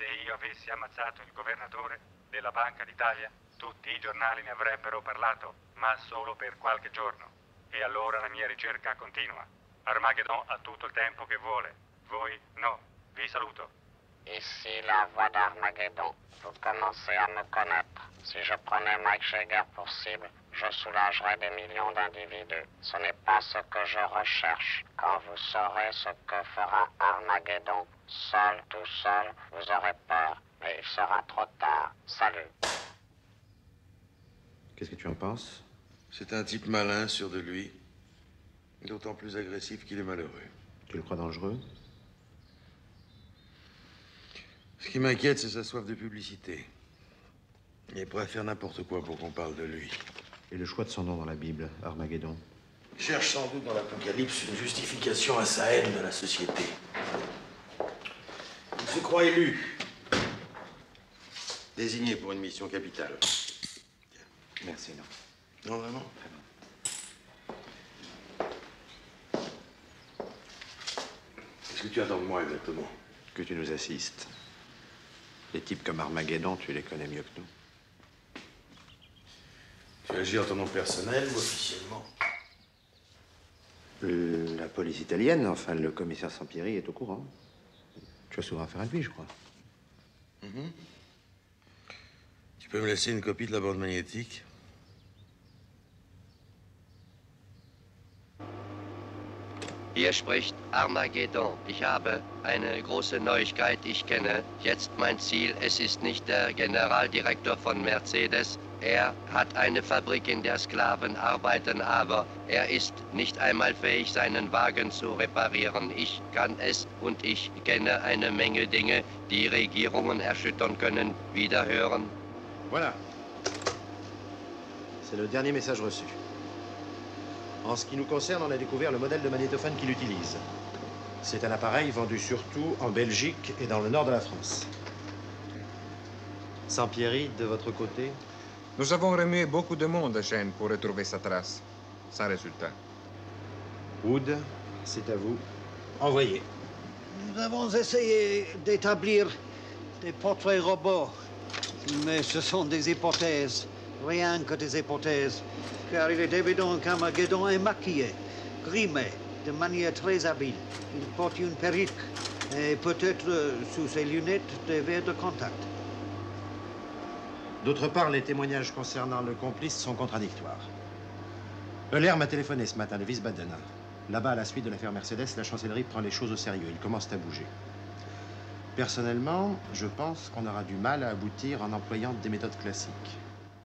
Se io avessi ammazzato il governatore della Banca d'Italia, tutti i giornali ne avrebbero parlato, ma solo per qualche giorno. E allora la mia ricerca continua. Armageddon ha tutto il tempo che vuole. Voi no. Vi saluto. Ici la voix d'Armageddon. Vous commencez à me connaître. Si je prenais Mike Jagger pour je soulagerais des millions d'individus. Ce n'est pas ce que je recherche. Quand vous saurez ce que fera Armageddon, seul, tout seul, vous aurez peur. Mais il sera trop tard. Salut. Qu'est-ce que tu en penses? C'est un type malin, sûr de lui. D'autant plus agressif qu'il est malheureux. Tu le crois dangereux? Ce qui m'inquiète, c'est sa soif de publicité. Il est prêt à faire n'importe quoi pour qu'on parle de lui. Et le choix de son nom dans la Bible, Armageddon Il cherche sans doute dans l'Apocalypse une justification à sa haine de la société. Il se croit élu. Désigné pour une mission capitale. Merci, non. Non, vraiment Qu'est-ce que tu attends de moi exactement? Que tu nous assistes. Les types comme Armageddon, tu les connais mieux que nous. Tu agis en ton nom personnel ou officiellement Euh, La police italienne, enfin le commissaire Sampieri est au courant. Tu as souvent affaire à lui, je crois. Tu peux me laisser une copie de la bande magnétique? Hier spricht Armageddon. Ich habe eine große Neuigkeit. Ich kenne jetzt mein Ziel. Es ist nicht der Generaldirektor von Mercedes. Er hat eine Fabrik, in der Sklaven arbeiten, aber er ist nicht einmal fähig, seinen Wagen zu reparieren. Ich kann es und ich kenne eine Menge Dinge, die Regierungen erschüttern können. Wiederhören. Voilà. C'est le dernier message reçu. En ce qui nous concerne, on a découvert le modèle de magnétophone qu'il utilise. C'est un appareil vendu surtout en Belgique et dans le nord de la France. Sampieri, de votre côté Nous avons remué beaucoup de monde à Gênes pour retrouver sa trace. Sans résultat. Wood, c'est à vous. Envoyez. Nous avons essayé d'établir des portraits robots, mais ce sont des hypothèses, rien que des hypothèses, car il est évident qu'Armageddon est maquillé, grimé, de manière très habile. Il porte une perruque et peut-être euh, sous ses lunettes des verres de contact. D'autre part, les témoignages concernant le complice sont contradictoires. Euler m'a téléphoné ce matin de Wiesbaden. Là-bas, à la suite de l'affaire Mercedes, la chancellerie prend les choses au sérieux. Ils commencent à bouger. Personnellement, je pense qu'on aura du mal à aboutir en employant des méthodes classiques.